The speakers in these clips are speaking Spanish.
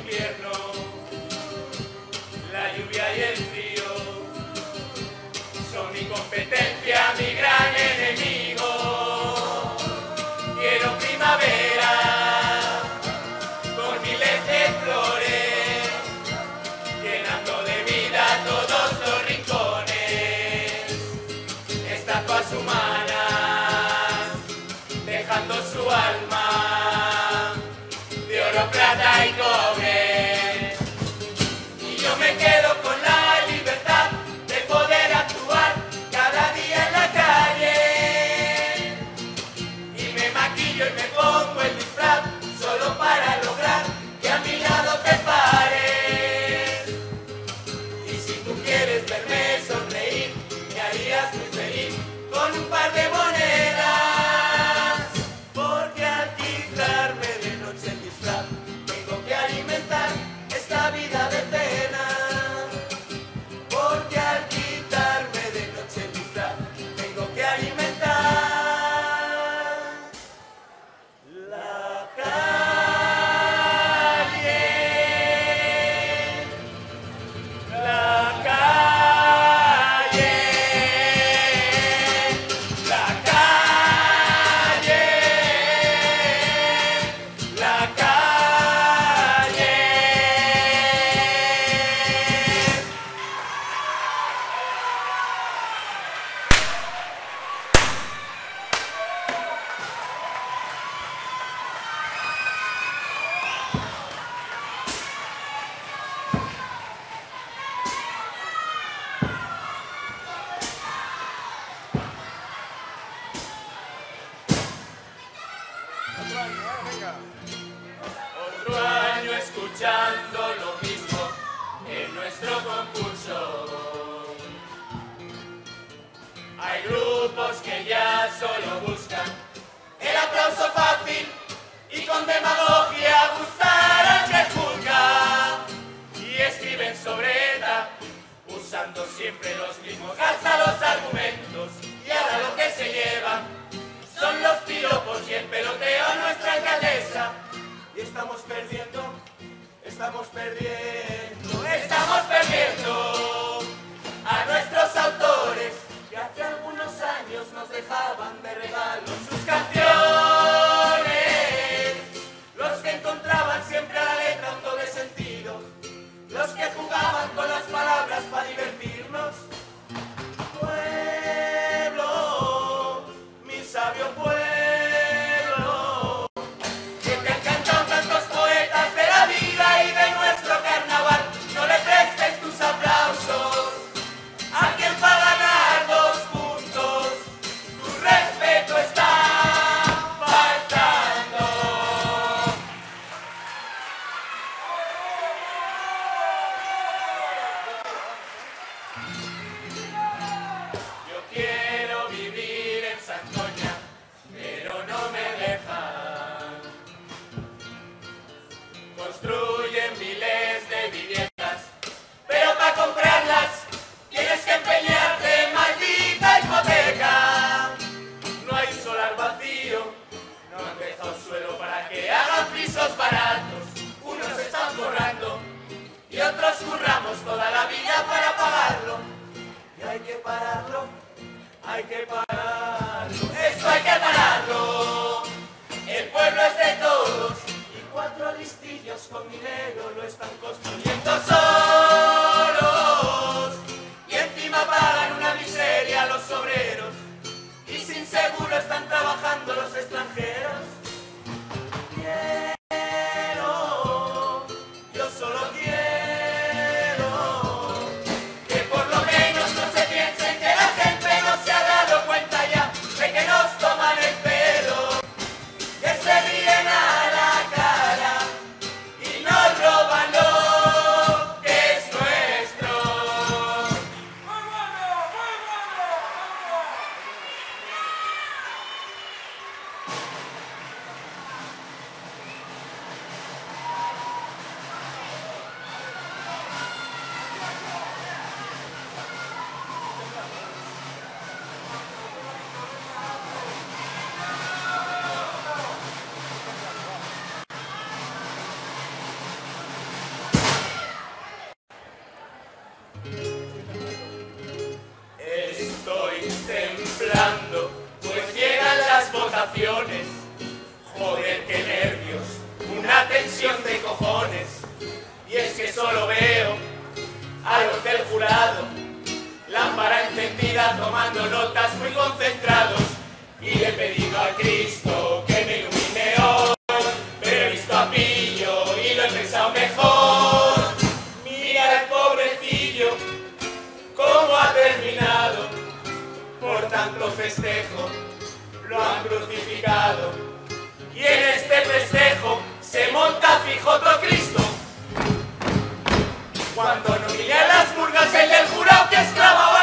invierno, la lluvia y el frío son mi competencia, mi gran enemigo. Quiero primavera con miles de flores, llenando de vida todos los rincones, estatuas humanas, dejando su alma. de oro, Plata y ahorramos toda la vida para pagarlo. Y hay que pararlo, hay que pararlo. Esto hay que pararlo. El pueblo es de todos. Y cuatro listillos con dinero lo están construyendo solos. Y encima pagan una miseria a los obreros. Y sin seguro están trabajando los extranjeros. Mira el pobrecillo, cómo ha terminado. Por tanto festejo, lo han crucificado. Y en este festejo se monta fijo todo Cristo. Cuando no a las burgas, el del jurado que esclavaba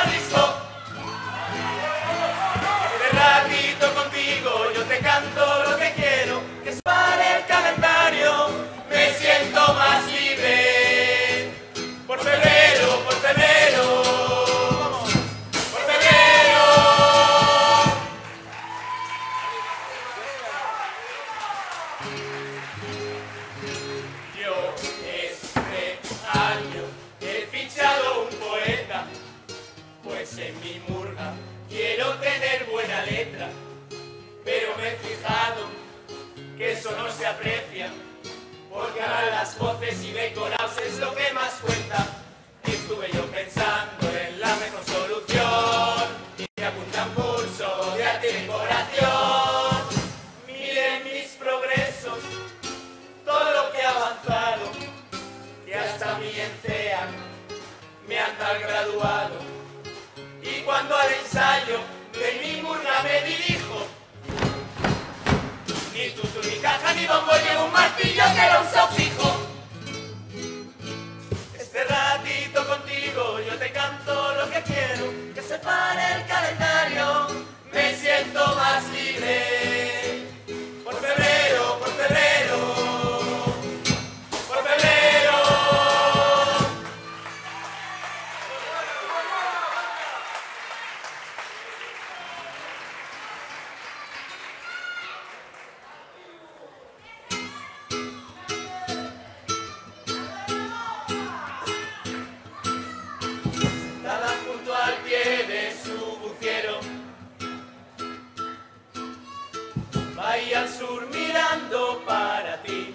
sur mirando para ti.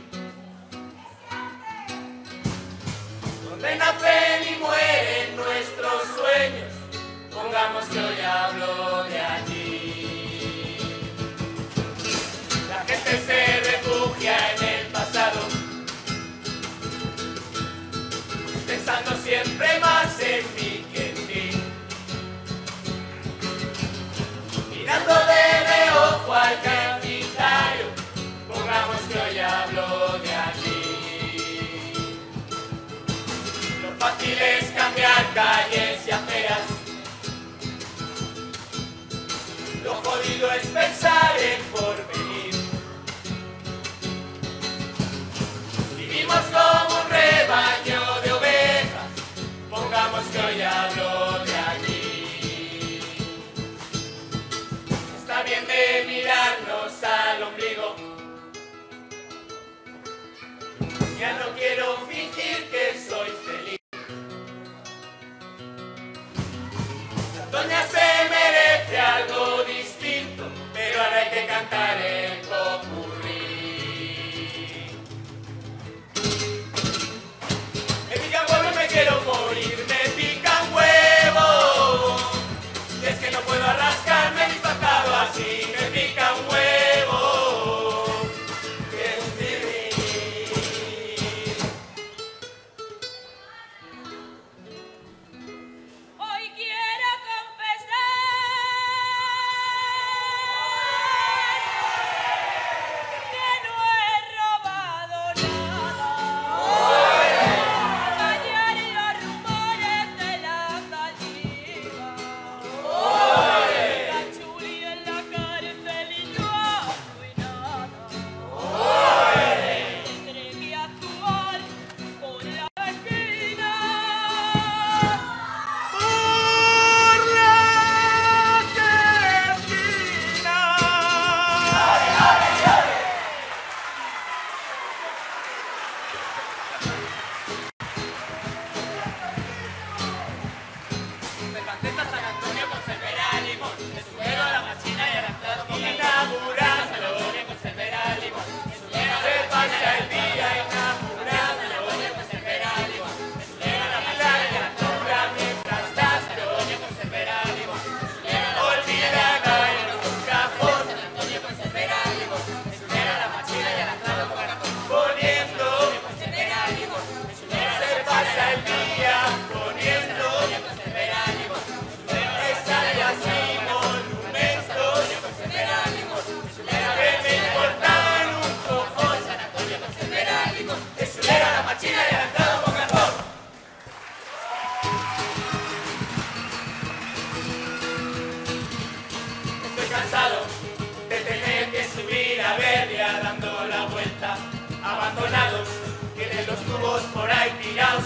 Donde nacen y mueren nuestros sueños, pongamos que hoy hablo de allí. La gente se refugia en el pasado, pensando siempre más en mí que en ti. Mirando de reojo al pensar en porvenir. Vivimos como un rebaño de ovejas, pongamos que hoy hablo de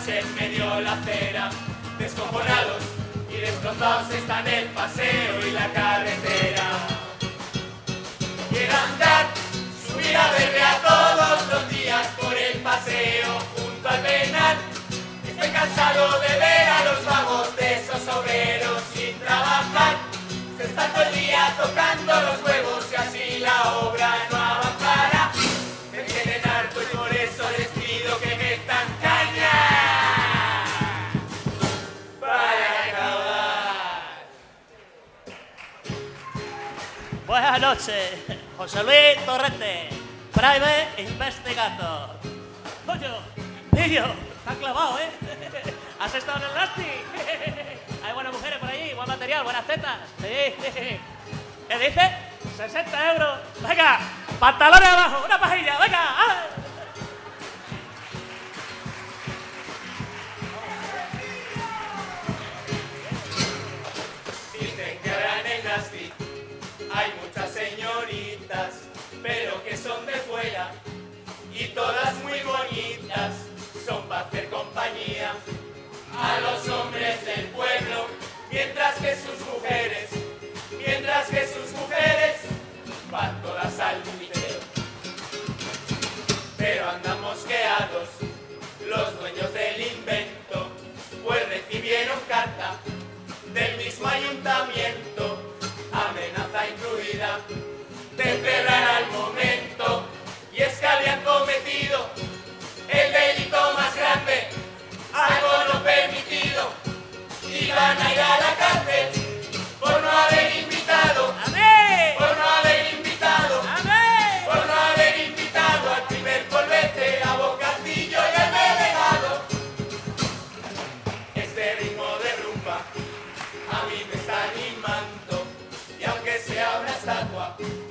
tirados en medio la acera. Descojonados y destrozados están el paseo y la carretera. Quiero andar, subir a verle a todos los días por el paseo junto al penal. Estoy cansado de ver a los vagos de esos obreros sin trabajar. Se están todo el día tocando los huevos y así la obra no noches, José Luis Torrente, Private Investigator. Coño, niño, has clavado, ¿eh? ¿Has estado en el Nasty? Hay buenas mujeres por allí, buen material, buenas tetas. ¿Qué dice? 60 euros. Venga, pantalones abajo, una pajilla, venga. ¡ah! Pero andan mosqueados los dueños del invento, pues recibieron carta del mismo ayuntamiento, amenaza incluida, de cerrar al momento, y es que habían cometido el delito más grande, algo no permitido, y van a ir a la cárcel Thank you.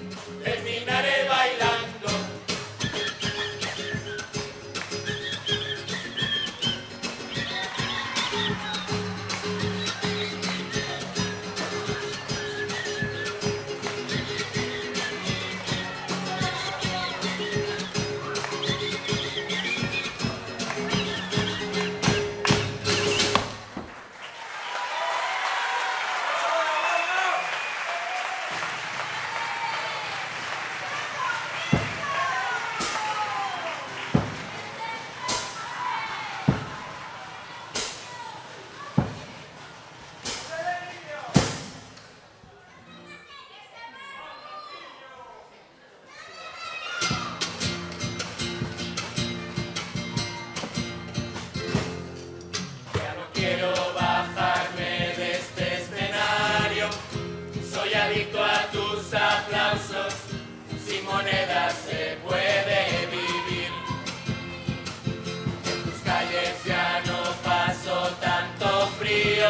calles ya no paso tanto frío,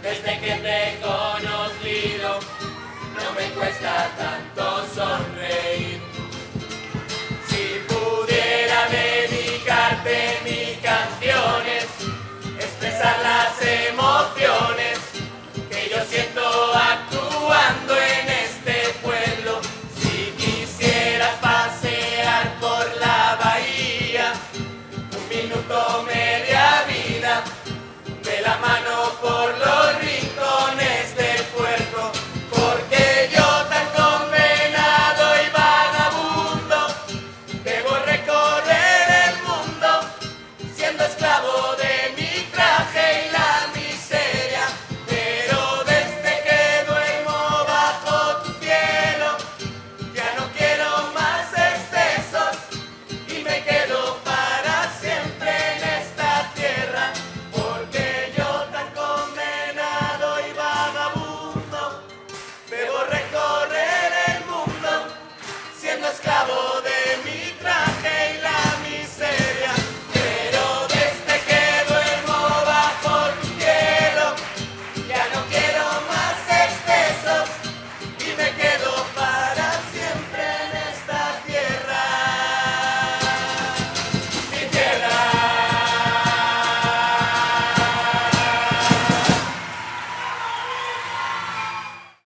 desde que te he conocido, no me cuesta tanto sonreír.